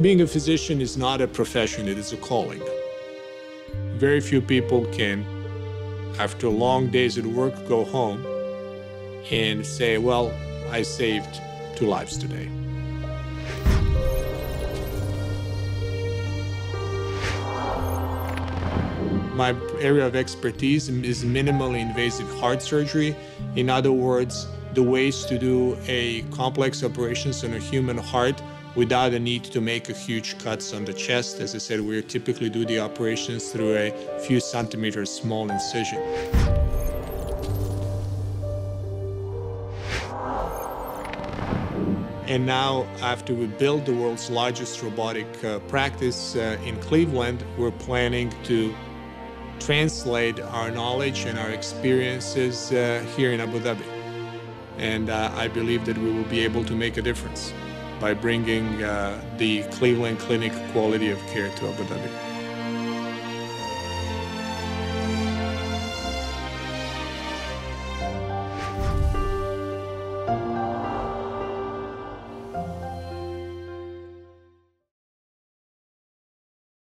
Being a physician is not a profession, it is a calling. Very few people can, after long days at work, go home and say, Well, I saved two lives today. My area of expertise is minimally invasive heart surgery. In other words, the ways to do a complex operations on a human heart without a need to make a huge cuts on the chest. As I said, we typically do the operations through a few centimeters small incision. And now, after we build the world's largest robotic uh, practice uh, in Cleveland, we're planning to translate our knowledge and our experiences uh, here in Abu Dhabi. And uh, I believe that we will be able to make a difference by bringing uh, the Cleveland Clinic quality of care to Abu Dhabi.